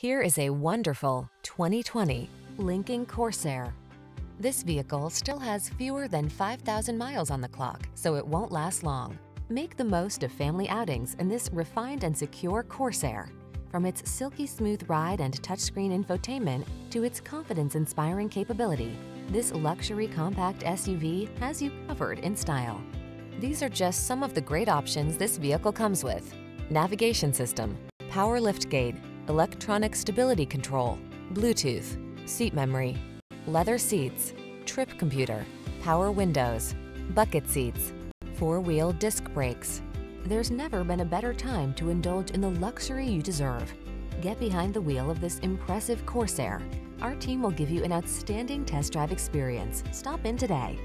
Here is a wonderful 2020 Lincoln Corsair. This vehicle still has fewer than 5,000 miles on the clock, so it won't last long. Make the most of family outings in this refined and secure Corsair. From its silky smooth ride and touchscreen infotainment to its confidence-inspiring capability, this luxury compact SUV has you covered in style. These are just some of the great options this vehicle comes with. Navigation system, power liftgate, electronic stability control, Bluetooth, seat memory, leather seats, trip computer, power windows, bucket seats, four-wheel disc brakes. There's never been a better time to indulge in the luxury you deserve. Get behind the wheel of this impressive Corsair. Our team will give you an outstanding test drive experience. Stop in today.